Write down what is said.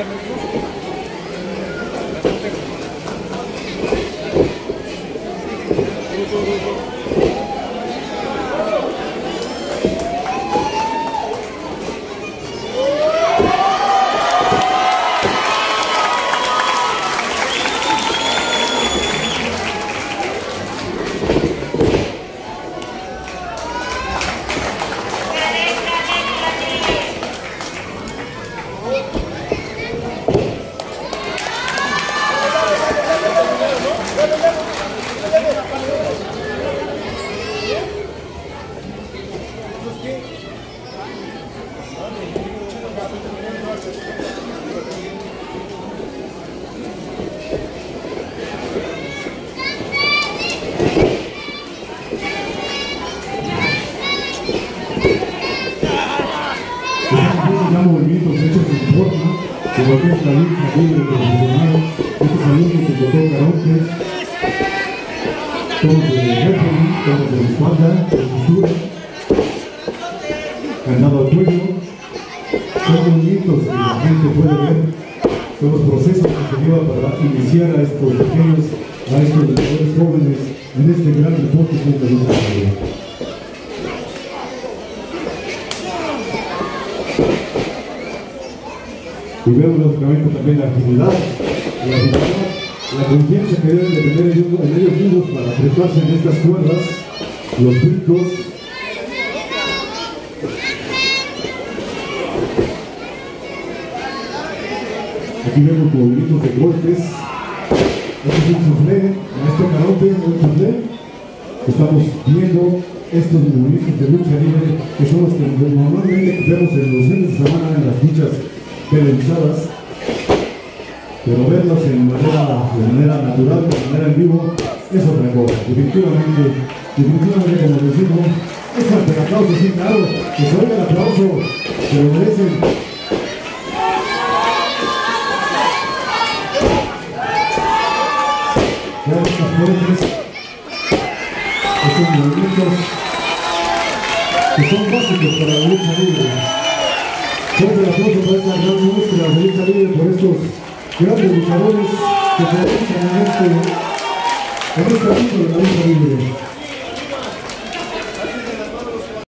Estamos es la lucha libre profesional, este único que tocó karaoke, todos de referee, todos de espalda, de cintura, ganado al cuello, son movimientos que la gente puede ver, son los procesos que se lleva para iniciar a estos pequeños, a estos jóvenes en este gran deporte que es la lucha libre. Y vemos lógicamente también la agilidad, la la conciencia que deben de tener ellos, en ellos mismos para treparse en estas cuerdas, los brincos. Aquí vemos movimientos de golpes. Este es un soufflé, este karaoke, un soufflé. Estamos viendo estos movimientos de lucha libre que son los que normalmente vemos en los fines de semana en las luchas televisadas, pero verlos en manera, de manera natural, de manera en vivo, es otra cosa. Definitivamente, definitivamente, como decimos, es fuerte el aplauso, sí, claro, que se oiga el aplauso, se lo merecen. Estos movimientos que son básicos para la lucha libre. Fuerte el aplauso para esta gran muestra lucha libre por estos grandes luchadores que se en este, en de la lucha libre.